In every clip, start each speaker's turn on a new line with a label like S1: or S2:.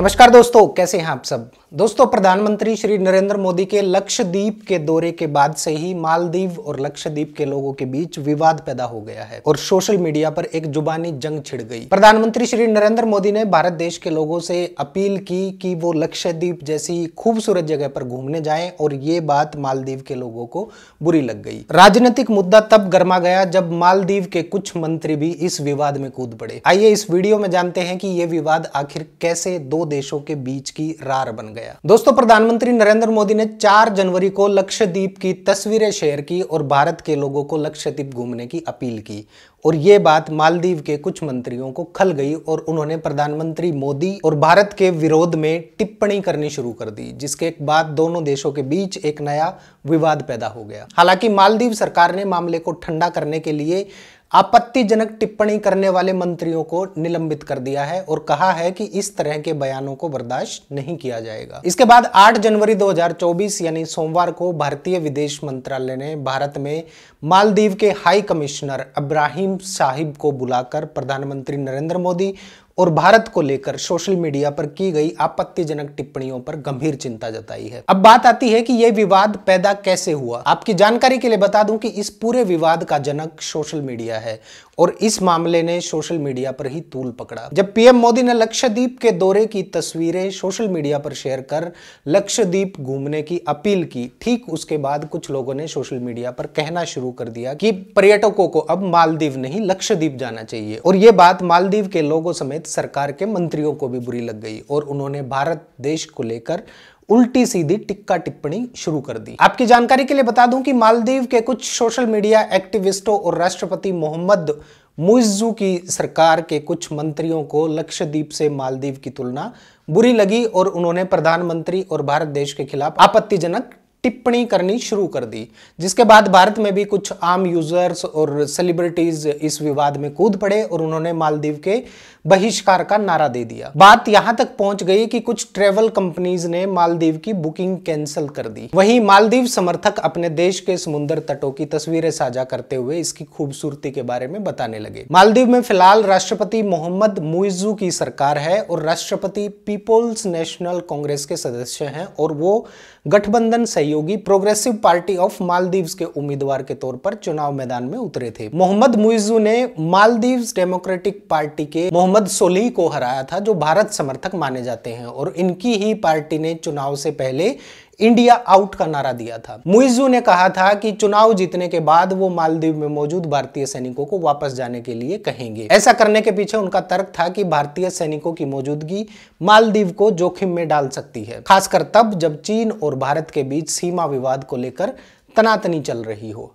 S1: नमस्कार दोस्तों, कैसे हैं आप सब? दोस्तों, प्रधानमंत्री श्री नरेंद्र मोदी के लक्षद्वीप के दौरे के बाद से ही मालदीव और लक्षद्वीप के लोगों के बीच विवाद पैदा हो गया है और सोशल मीडिया पर एक जुबानी जंग छिड़ गई। प्रधानमंत्री श्री नरेंद्र मोदी ने भारत देश के लोगों से अपील की कि वो लक्षद्वीप जैसी खूबसूरत जगह पर घूमने जाए और ये बात मालदीव के लोगों को बुरी लग गई। राजनीतिक मुद्दा तब गर्मा गया जब मालदीव के कुछ मंत्री भी इस विवाद में कूद पड़े। आइए इस वीडियो में जानते हैं कि ये विवाद आखिर कैसे दो देशों के बीच की रार बन गया। दोस्तों, प्रधानमंत्री नरेंद्र मोदी ने 4 जनवरी को लक्षद्वीप की तस्वीरें शेयर की और भारत के लोगों को लक्षद्वीप घूमने की अपील की। और ये बात मालदीव के कुछ मंत्रियों को खल गई और उन्होंने प्रधानमंत्री मोदी और भारत के विरोध में टिप्पणी करनी शुरू कर दी, जिसके बाद दोनों देशों के बीच एक नया विवाद पैदा हो गया। हालाँकि मालदीव सरकार ने मामले को ठंडा करने के लिए आपत्तिजनक टिप्पणी करने वाले मंत्रियों को निलंबित कर दिया है और कहा है कि इस तरह के बयानों को बर्दाश्त नहीं किया जाएगा। इसके बाद 8 जनवरी 2024 यानी सोमवार को भारतीय विदेश मंत्रालय ने भारत में मालदीव के हाई कमिश्नर अब्राहिम साहिब को बुलाकर प्रधानमंत्री नरेंद्र मोदी और भारत को लेकर सोशल मीडिया पर की गई आपत्तिजनक टिप्पणियों पर गंभीर चिंता जताई है। अब बात आती है कि यह विवाद पैदा कैसे हुआ। आपकी जानकारी के लिए बता दूँ कि इस पूरे विवाद का जनक सोशल मीडिया है और इस मामले ने सोशल मीडिया पर ही तूल पकड़ा। जब पीएम मोदी ने लक्षद्वीप के दौरे की तस्वीरें सोशल मीडिया पर शेयर कर लक्षद्वीप घूमने की अपील की, ठीक उसके बाद कुछ लोगों ने सोशल मीडिया पर कहना शुरू कर दिया कि पर्यटकों को अब मालदीव नहीं, लक्षद्वीप जाना चाहिए। और ये बात मालदीव के लोगों समेत सरकार के मंत्रियों को भी बुरी लग गई और उन्होंने भारत देश को लेकर उल्टी सीधी टिक्का टिप्पणी शुरू कर दी। आपकी जानकारी के लिए बता दूँ कि मालदीव के कुछ सोशल मीडिया एक्टिविस्टों और राष्ट्रपति मोहम्मद मुइजू की सरकार के कुछ मंत्रियों को लक्षद्वीप से मालदीव की तुलना बुरी लगी और उन्होंने प्रधानमंत्री और भारत देश के खिलाफ आपत्तिजनक टिप्पणी करनी शुरू कर दी। जिसके बाद भारत में भी कुछ आम यूज़र्स और सेलिब्रिटीज इस विवाद में कूद पड़े और उन्होंने मालदीव के बहिष्कार का नारा दे दिया। बात यहाँ तक पहुँच गई कि कुछ ट्रेवल कंपनीज़ ने मालदीव की बुकिंग कैंसिल कर दी। वहीं मालदीव समर्थक अपने देश के समुद्र तटों की तस्वीरें साझा करते हुए इसकी खूबसूरती के बारे में बताने लगे। मालदीव में फ़िलहाल राष्ट्रपति मोहम्मद मुइजू की सरकार है और राष्ट्रपति पीपुल्स नेशनल कांग्रेस के सदस्य हैं और वो गठबंधन सहयोगी प्रोग्रेसिव पार्टी ऑफ़ मालदीव के उम्मीदवार के तौर पर चुनाव मैदान में उतरे थे। मोहम्मद मुइजू ने मालदीव डेमोक्रेटिक पार्टी के मोहम्मद सोली को हराया था, जो भारत समर्थक माने जाते हैं, और इनकी ही पार्टी ने चुनाव से पहले इंडिया आउट का नारा दिया था। मुइजू ने कहा था कि चुनाव जीतने के बाद वो मालदीव में मौजूद भारतीय सैनिकों को वापस जाने के लिए कहेंगे। ऐसा करने के पीछे उनका तर्क था कि भारतीय सैनिकों की मौजूदगी मालदीव को जोखिम में डाल सकती है, खासकर तब जब चीन और भारत के बीच सीमा विवाद को लेकर तनातनी चल रही हो।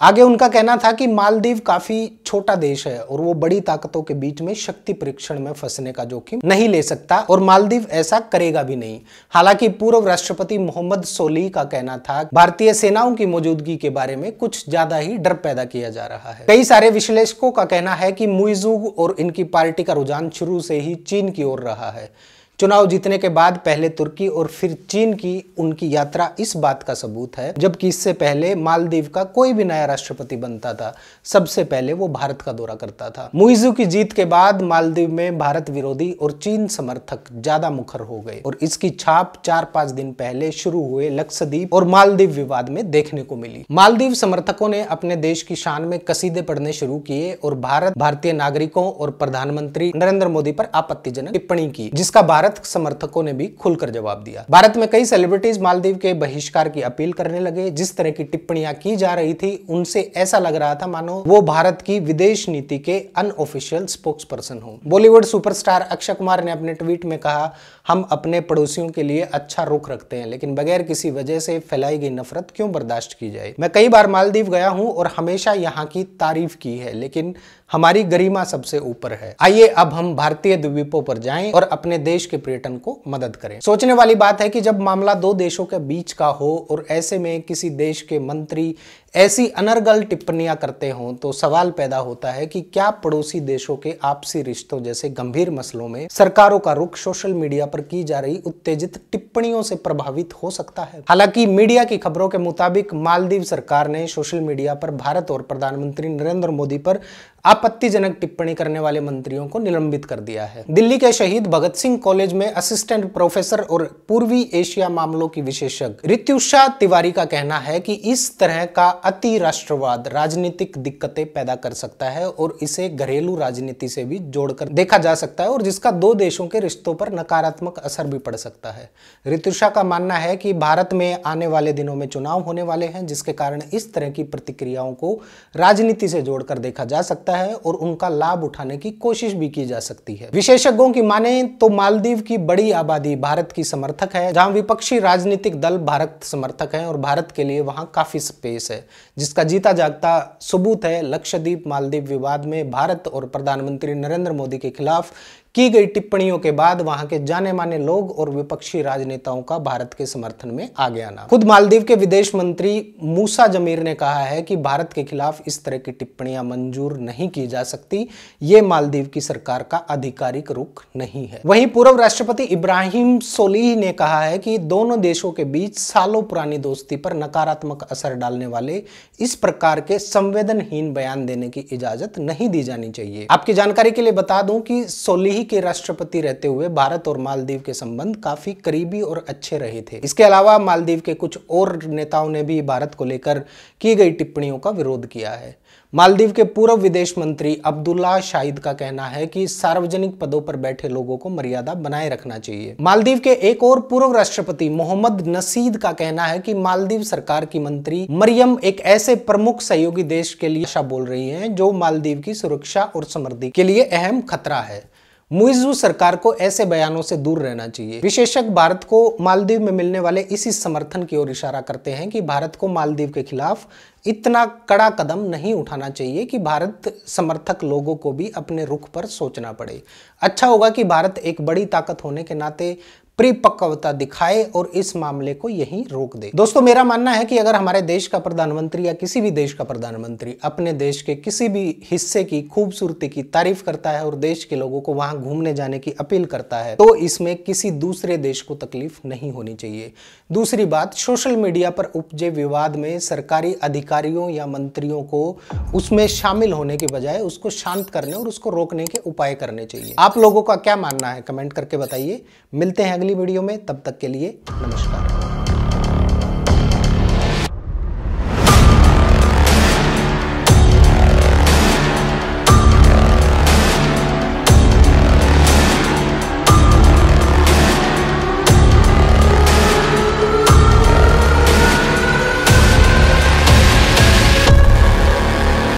S1: आगे उनका कहना था कि मालदीव काफ़ी छोटा देश है और वो बड़ी ताकतों के बीच में शक्ति परीक्षण में फंसने का जोखिम नहीं ले सकता और मालदीव ऐसा करेगा भी नहीं। हालाँकि पूर्व राष्ट्रपति मोहम्मद सोली का कहना था, भारतीय सेनाओं की मौजूदगी के बारे में कुछ ज़्यादा ही डर पैदा किया जा रहा है। कई सारे विश्लेषकों का कहना है कि मुइजुग और इनकी पार्टी का रुझान शुरू से ही चीन की ओर रहा है। चुनाव जीतने के बाद पहले तुर्की और फिर चीन की उनकी यात्रा इस बात का सबूत है, जबकि इससे पहले मालदीव का कोई भी नया राष्ट्रपति बनता था, सबसे पहले वो भारत का दौरा करता था। मुइजू की जीत के बाद मालदीव में भारत विरोधी और चीन समर्थक ज़्यादा मुखर हो गए और इसकी छाप चार पाँच दिन पहले शुरू हुए लक्षद्वीप और मालदीव विवाद में देखने को मिली। मालदीव समर्थकों ने अपने देश की शान में कसीदे पढ़ने शुरू किए और भारत, भारतीय नागरिकों और प्रधानमंत्री नरेंद्र मोदी पर आपत्तिजनक टिप्पणी की, जिसका भारत भारत समर्थकों ने भी खुलकर जवाब दिया। भारत में कई सेलिब्रिटीज मालदीव के बहिष्कार की अपील करने लगे। जिस तरह की टिप्पणियाँ की जा रही थी, उनसे ऐसा लग रहा था, मानो वो भारत की विदेश नीति के अनऑफिशियल स्पोक्स पर्सन हो। बॉलीवुड सुपरस्टार अक्षय कुमार ने अपने ट्वीट में कहा, हम अपने पड़ोसियों के लिए अच्छा रुख रखते हैं, लेकिन बगैर किसी वजह से फैलाई गई नफरत क्यों बर्दाश्त की जाए? मैं कई बार मालदीव गया हूँ और हमेशा यहाँ की तारीफ़ की है, लेकिन हमारी गरिमा सबसे ऊपर है। आइए अब हम भारतीय द्वीपों पर जाएँ और अपने देश के पर्यटन को मदद करें। सोचने वाली बात है कि जब मामला दो देशों के बीच का हो और ऐसे में किसी देश के मंत्री ऐसी अनर्गल टिप्पणियाँ करते हों तो सवाल पैदा होता है कि क्या पड़ोसी देशों के आपसी रिश्तों जैसे गंभीर मसलों में सरकारों का रुख सोशल मीडिया पर की जा रही उत्तेजित टिप्पणियों से प्रभावित हो सकता है? हालाँकि मीडिया की खबरों के मुताबिक मालदीव सरकार ने सोशल मीडिया पर भारत और प्रधानमंत्री नरेंद्र मोदी पर आपत्तिजनक टिप्पणी करने वाले मंत्रियों को निलंबित कर दिया है। दिल्ली के शहीद भगत सिंह कॉलेज में असिस्टेंट प्रोफेसर और पूर्वी एशिया मामलों की विशेषज्ञ ऋत्युषा तिवारी का कहना है कि इस तरह का अति राष्ट्रवाद राजनीतिक दिक्कतें पैदा कर सकता है और इसे घरेलू राजनीति से भी जोड़कर देखा जा सकता है और जिसका दो देशों के रिश्तों पर नकारात्मक असर भी पड़ सकता है। ऋतुषा का मानना है कि भारत में आने वाले दिनों में चुनाव होने वाले हैं, जिसके कारण इस तरह की प्रतिक्रियाओं को राजनीति से जोड़कर देखा जा सकता है। और उनका लाभ उठाने की कोशिश भी की जा सकती है। विशेषज्ञों की माने तो मालदीव की बड़ी आबादी भारत की समर्थक है, जहाँ विपक्षी राजनीतिक दल भारत समर्थक है और भारत के लिए वहाँ काफ़ी स्पेस है, जिसका जीता जागता सबूत है। लक्षद्वीप मालदीव विवाद में भारत और प्रधानमंत्री नरेंद्र मोदी के खिलाफ की गई टिप्पणियों के बाद वहाँ के जाने माने लोग और विपक्षी राजनेताओं का भारत के समर्थन में आगे आना। खुद मालदीव के विदेश मंत्री मूसा जमीर ने कहा है कि भारत के खिलाफ इस तरह की टिप्पणियाँ मंजूर नहीं की जा सकती। ये मालदीव की सरकार का आधिकारिक रुख नहीं है। वहीं पूर्व राष्ट्रपति इब्राहिम सोलीह ने कहा है कि दोनों देशों के बीच सालों पुरानी दोस्ती पर नकारात्मक असर डालने वाले इस प्रकार के संवेदनहीन बयान देने की इजाज़त नहीं दी जानी चाहिए। आपकी जानकारी के लिए बता दूँ कि सोलीह के राष्ट्रपति रहते हुए भारत और मालदीव के संबंध काफ़ी करीबी और अच्छे रहे थे। इसके अलावा मालदीव के कुछ और नेताओं ने भी भारत को लेकर की गई टिप्पणियों का विरोध किया है। मालदीव के पूर्व विदेश मंत्री अब्दुल्ला शाहिद का कहना है कि सार्वजनिक पदों पर बैठे लोगों को मर्यादा बनाए रखना चाहिए। मालदीव के एक और पूर्व राष्ट्रपति मोहम्मद नसीद का कहना है कि मालदीव सरकार की मंत्री मरियम एक ऐसे प्रमुख सहयोगी देश के लिए आशा बोल रही हैं जो मालदीव की सुरक्षा और समृद्धि के लिए अहम खतरा है। मुइजू सरकार को ऐसे बयानों से दूर रहना चाहिए। विशेषज्ञ भारत को मालदीव में मिलने वाले इसी समर्थन की ओर इशारा करते हैं कि भारत को मालदीव के खिलाफ इतना कड़ा कदम नहीं उठाना चाहिए कि भारत समर्थक लोगों को भी अपने रुख पर सोचना पड़े। अच्छा होगा कि भारत एक बड़ी ताकत होने के नाते परिपक्वता दिखाए और इस मामले को यहीं रोक दे। दोस्तों, मेरा मानना है कि अगर हमारे देश का प्रधानमंत्री या किसी भी देश का प्रधानमंत्री अपने देश के किसी भी हिस्से की खूबसूरती की तारीफ़ करता है और देश के लोगों को वहाँ घूमने जाने की अपील करता है तो इसमें किसी दूसरे देश को तकलीफ़ नहीं होनी चाहिए। दूसरी बात, सोशल मीडिया पर उपजे विवाद में सरकारी अधिकारियों या मंत्रियों को उसमें शामिल होने के बजाय उसको शांत करने और उसको रोकने के उपाय करने चाहिए। आप लोगों का क्या मानना है? कमेंट करके बताइए। मिलते हैं अगली वीडियो में तब तक के लिए नमस्कार।